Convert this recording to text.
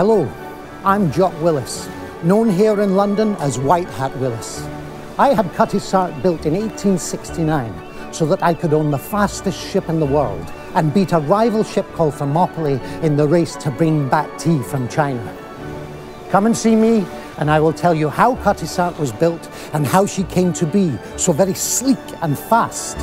Hello, I'm Jock Willis, known here in London as White Hat Willis. I had Cutty Sark built in 1869 so that I could own the fastest ship in the world and beat a rival ship called Thermopylae in the race to bring back tea from China. Come and see me, and I will tell you how Cutty Sark was built and how she came to be so very sleek and fast.